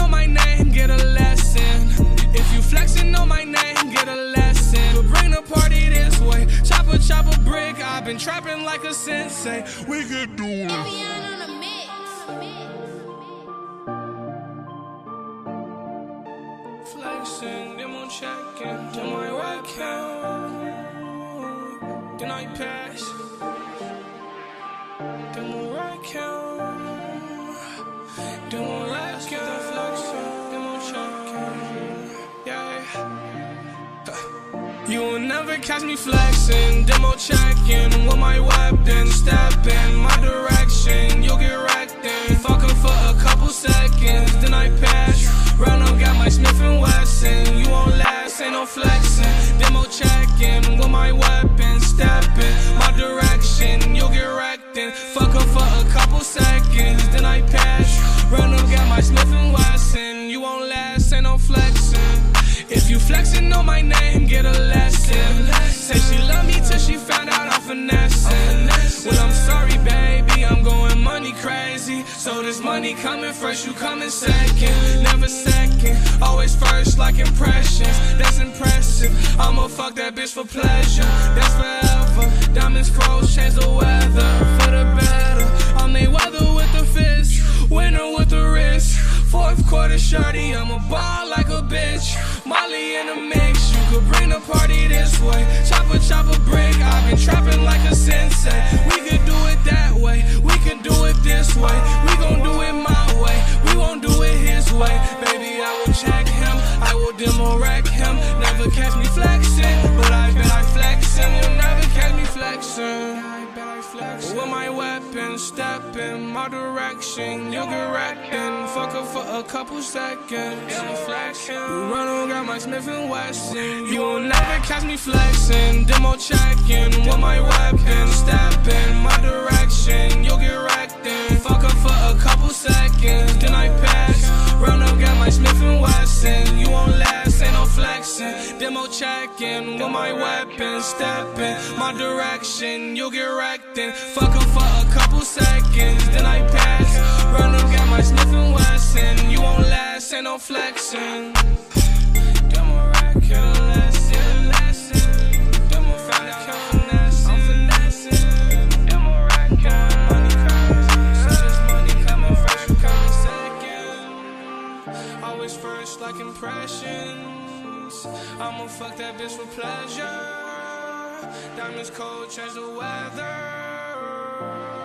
on my name, get a lesson. If you flexing on my name, get a lesson. But bring the party this way. Chop a chop a brick. I've been trapping like a sensei. We could do it. Evian on the mix. Flexing, them on checking. Do my work count. Then I pass. Them on right count. Them You will never catch me flexing, demo checking with my weapon, step in my direction. You'll get wrecked in, fucking for a couple seconds, then I pass. Run up, got my Smith and Wesson. You won't last, ain't no flexing. Demo checking with my weapon, step in my direction. You'll get wrecked in, fucking for a couple seconds, then I pass. Run up, got my Smith and Wesson. You won't last, ain't no flexing. If you flexing on my name, get a Say she love me till she found out I'm finessing. Well, I'm sorry, baby, I'm going money crazy. So this money coming first, you coming second. Never second, always first like impressions. That's impressive. I'ma fuck that bitch for pleasure. That's forever. Diamonds froze, change the weather for the better. I'm weather with the fist, winner with the wrist. Fourth quarter shorty, I'm a ball this way. Chop a chop a brick, I've been trapping like a sensei. We could do it that way, we could do it this way. We gon' do it my way, we won't do it his way. Baby, I will check him, I will demo wreck him. Never catch me flexing, direction. You and fuck her for a couple seconds. You run on, got my Smith and Wesson. You will never catch me flexing. Demo checking with my weapon, step in my flexing. Demo checking with my weapon, step in my direction. You get wrecked and fuck her for a couple seconds. Then I pass. Run up, got my and Wesson. You won't last, ain't no flexing. Demo wrecking, lesson, lesson. Demo second. Always first like impressions. I'ma fuck that bitch for pleasure. Diamonds cold, change the weather.